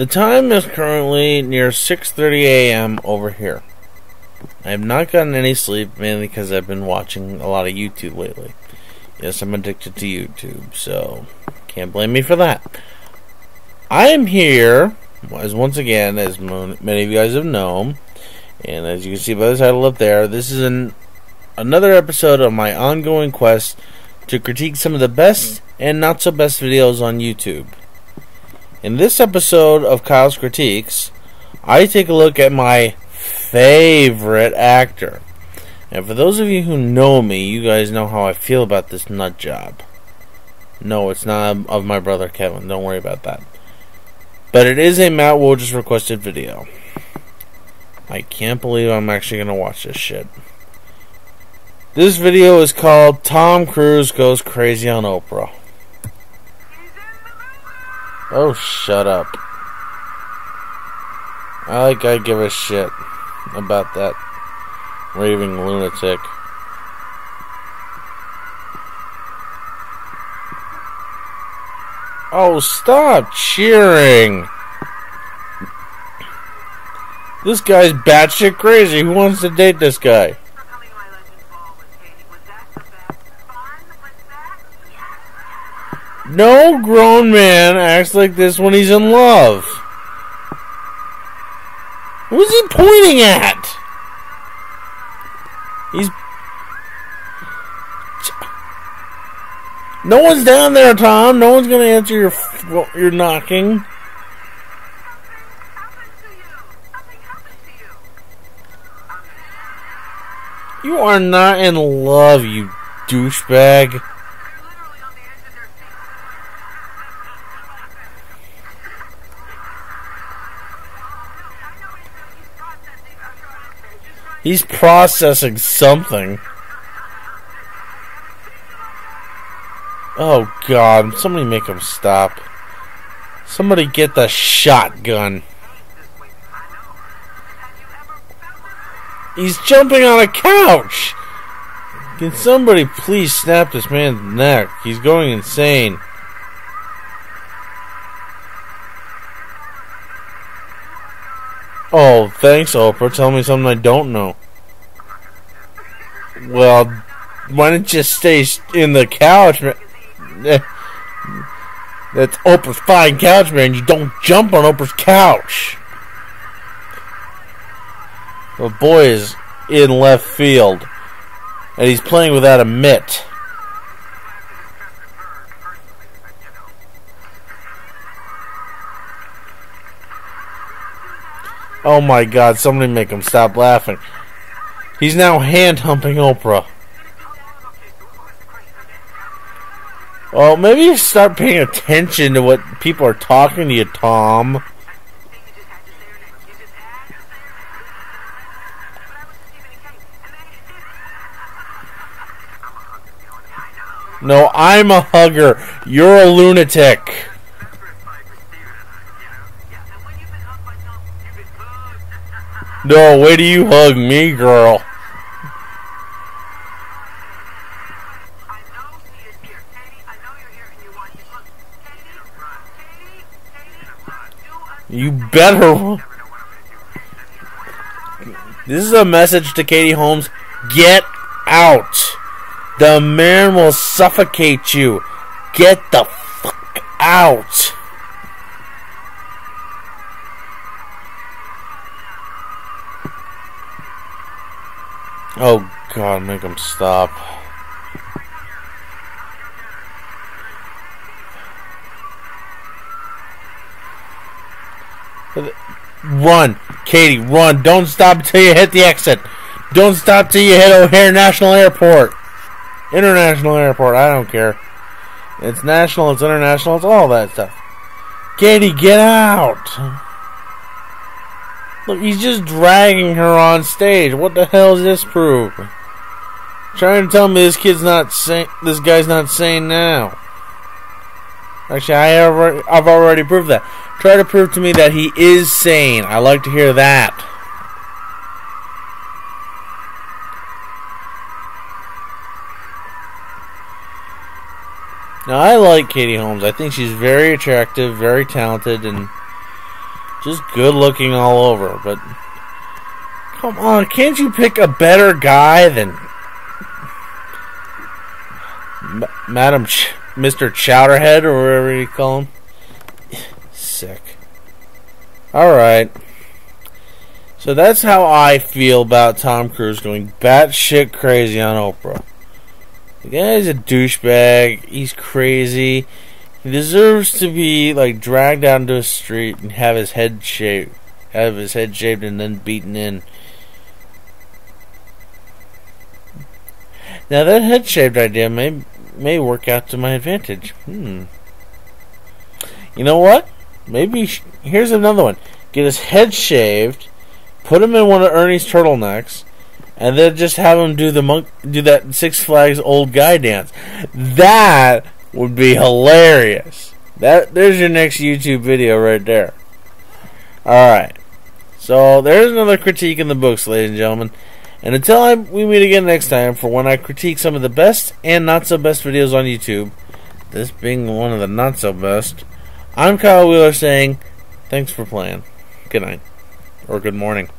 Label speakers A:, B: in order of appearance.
A: The time is currently near 6:30 a.m. over here. I have not gotten any sleep mainly because I've been watching a lot of YouTube lately. Yes, I'm addicted to YouTube, so can't blame me for that. I am here as once again, as many of you guys have known, and as you can see by the title up there, this is an another episode of my ongoing quest to critique some of the best and not so best videos on YouTube. In this episode of Kyle's Critiques, I take a look at my favorite actor. And for those of you who know me, you guys know how I feel about this nut job. No, it's not of my brother Kevin. Don't worry about that. But it is a Matt Wojcik requested video. I can't believe I'm actually going to watch this shit. This video is called Tom Cruise Goes Crazy on Oprah. Oh, shut up. I like I give a shit about that raving lunatic. Oh, stop cheering! This guy's batshit crazy. Who wants to date this guy? No grown man acts like this when he's in love. Who's he pointing at? He's. No one's down there, Tom. No one's gonna answer your your knocking. You are not in love, you douchebag. He's processing something. Oh god, somebody make him stop. Somebody get the shotgun. He's jumping on a couch! Can somebody please snap this man's neck? He's going insane. Oh, thanks, Oprah. Tell me something I don't know. Well, why don't you stay in the couch, man? Eh, that's Oprah's fine couch, man. You don't jump on Oprah's couch. The boy is in left field, and he's playing without a mitt. Oh my god, somebody make him stop laughing. He's now hand humping Oprah. Well, maybe you start paying attention to what people are talking to you, Tom. No, I'm a hugger. You're a lunatic. No, wait do you hug me, girl. You better. This is a message to Katie Holmes. Get out. The man will suffocate you. Get the fuck out. Oh god, make him stop. Run, Katie, run. Don't stop until you hit the exit. Don't stop till you hit O'Hare National Airport. International Airport, I don't care. It's national, it's international, it's all that stuff. Katie, get out! Look, he's just dragging her on stage. What the hell does this prove? Trying to tell me this kid's not sane. This guy's not sane now. Actually, I have already, I've already proved that. Try to prove to me that he is sane. I like to hear that. Now, I like Katie Holmes. I think she's very attractive, very talented, and Just good looking all over, but come on, can't you pick a better guy than M- Madam Ch- Mr. Chowderhead or whatever you call him? Sick. Alright. So that's how I feel about Tom Cruise going batshit crazy on Oprah. The guy's a douchebag. He's crazy. He deserves to be like dragged down to a street and have his head shaved, have his head shaved and then beaten in. Now that head shaved idea may may work out to my advantage. Hmm. You know what? Maybe here's another one. Get his head shaved, put him in one of Ernie's turtlenecks, and then just have him do the monk do that Six Flags old guy dance. That would be hilarious. That there's your next YouTube video right there. All right. So there's another critique in the books, ladies and gentlemen. And until I, we meet again next time for when I critique some of the best and not so best videos on YouTube, this being one of the not so best, I'm Kyle Wheeler saying thanks for playing. Good night or good morning.